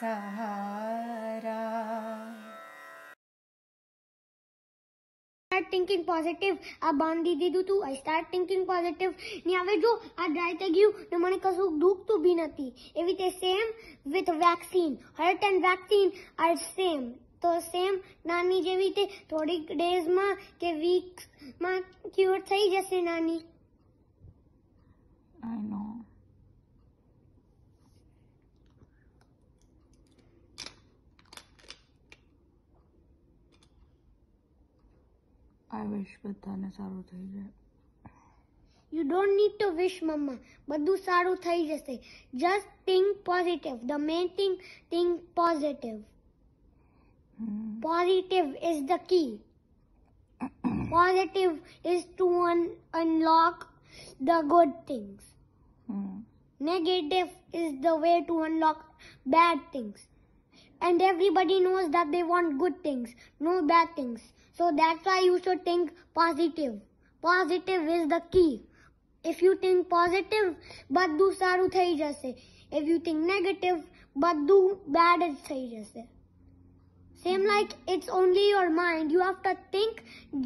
सहारा start thinking positive આ બાંધી દીધું તું I start thinking positive ને હવે જો આ ડ્રાય થઈ ગયું ને મને કશું દુખતું બી નથી એવી રીતે same with vaccine hurt and vaccine are same તો સેમ નાની જેવી રીતે થોડીક ડેઝમાં કે વીક્સમાં ક્યોર થઈ જશે નાની I know. I wish બધાને સારું થઈ જાય you don't need to wish મમ્મા બધું સારું થઈ જશે just think positive the main thing think positive hmm. Positive is the key. Positive is to un- unlock the good things. Hmm. Negative is the way to unlock bad things. And everybody knows that they want good things, no bad things. So that's why you should think positive. Positive is the key. If you think positive, બધું સારું થઈ જશે. If you think negative, બધું bad જ થઈ જશે. Same like it's only your mind. You have to think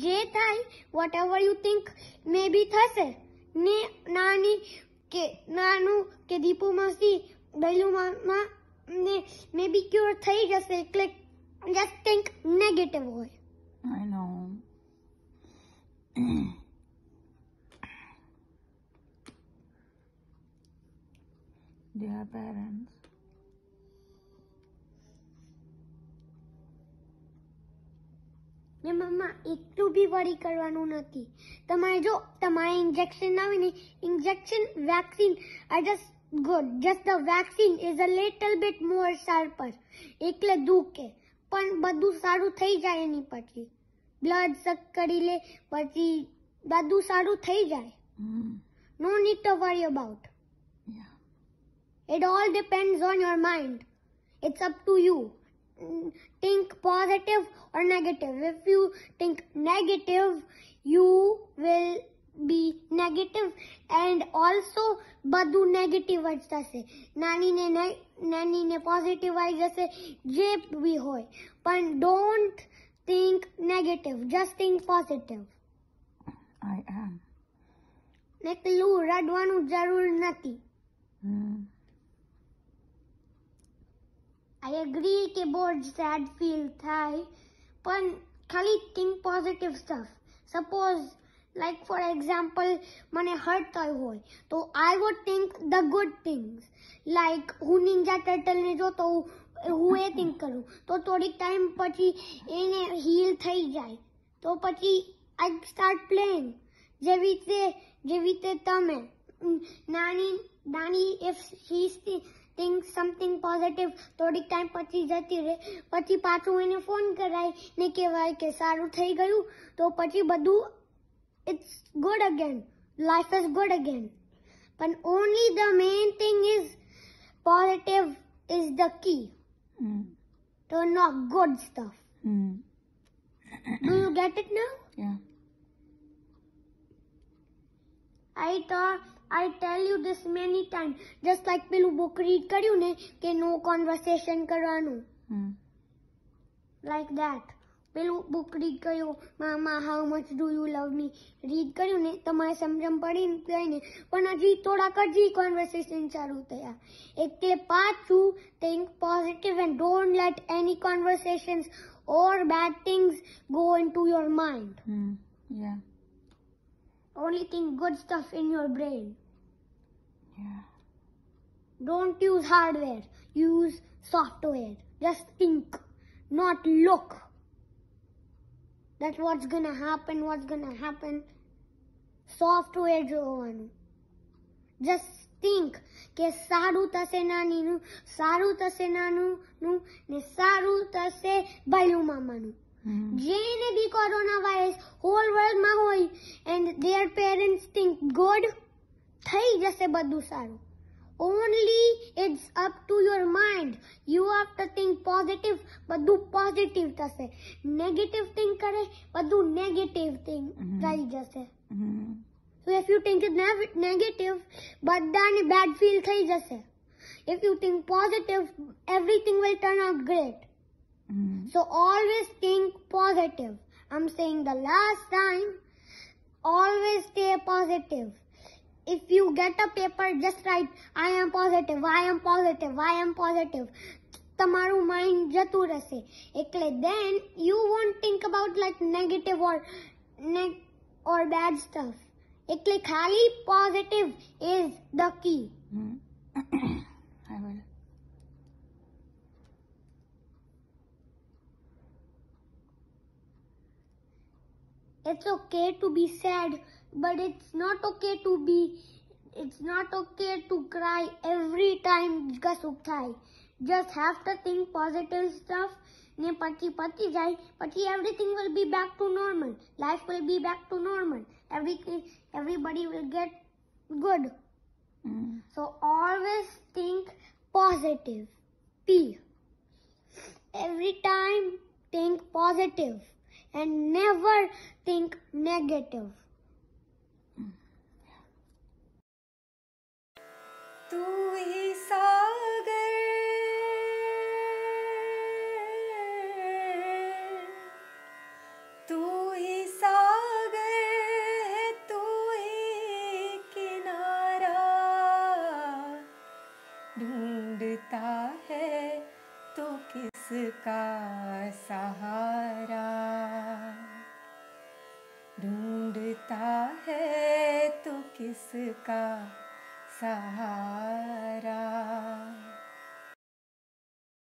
જે થાય whatever you think maybe થશે ને નાની કે નાનું કે દીપુ માસી દૈલુ મામા ને maybe ક્યોર થઈ જશે એટલે just think negative હોય I know. they are parents. ને મમ્મા એટલું બી વરી કરવાનું નથી તમારે જો તમારે ઇન્જેક્શન આવે ને injection vaccine R just Good just the vaccine is a little bit more sharper એટલે દુખે પણ બધું સારું થઈ જાય એની પછી બ્લડ સક કરી લે પછી બધું સારું થઈ જાય Mm. No need to worry about Yeah. It all depends on your mind. It's up to you. Mm, Think positive or negative. If you think negative, you will be negative and also બધું negative જ થશે નાનીને ને- નાનીને positive આવી જશે જે બી હોય પણ don't think negative just think positive I am. એકલું રડવાનું જરૂર નથી Mm. આઈ એગ્રી કે બહુ જ સેડ ફીલ થાય પણ ખાલી think positive stuff suppose like for example મને હર્ટ થયું હોય, તો I would think the good things like હું નિંજા ટર્ટલને જોતો હું એ થિંક કરું. તો થોડીક ટાઈમ પછી એને હીલ થઈ જાય. તો પછી આઈ સ્ટાર્ટ પ્લેઇંગ જેવી રીતે જેવી રીતે તમે નાની નાની if he think something positive થોડીક ટાઈમ પછી જતી રહે. પછી પાછું એને ફોન કરાય ને કહેવાય કે સારું થઈ ગયું. તો પછી બધું It's good again life is good again પણ only the main thing is positive is the key Mm. to unlock good stuff. Mm. Do you get it now? Yeah. I thought I tell you this many times. Just like પેલું book read કર્યું ને કે no conversation કરવાનું. Mm. Like that. પેલું book read કર્યું મામા how much do you love me read કર્યું ને તમારે સમજણ પડી જાય ને પણ હજી થોડાક હજી conversation ચાલુ થયા એટલે પાછું think positive and don't let any conversations or bad things go into your mind. Mm. Yeah. Only think good stuff in your brain. Yeah. Don't use hardware. Use software. Just think, not look. That's what's gonna happen, what's gonna happen. Software જોવાનું. Just think કે સારું થશે નાનીનું સારું થશે નાનુંનું ને સારું થશે ભાઈઓ મામાનું હમ. જેને બી કોરોના વાયરસ હોલ વર્લ્ડમાં હોય and their parents think good થઈ જશે બધું સારું only It's up to your mind you have to think positive બધું પોઝિટિવ થશે નેગેટિવ થિંક કરે બધું નેગેટિવ થિંક હમ. થઈ જશે હમ. So if you think it's nev- negative, બધાને bad feel થઈ જશે. If you think positive, everything will turn out great. Hmm. So always think positive. I'm saying the last time, always stay positive. If you get a paper, just write, I am positive, I am positive, I am positive. તમારું mind જતું રહેશે એટલે then you won't think about like negative or neg or bad stuff એટલે ખાલી positive is the key It's okay to be sad, but it's not okay to be, it's not okay to cry every time ka sukh. Just have to think positive stuff. Ne pati pati jai, pati everything will be back to normal. Life will be back to normal. Everything, everybody will get good. Mm. So always think positive. P. Every time think positive and never think negative तू ही सागर सहारा ढूंढता है तो किसका सहारा?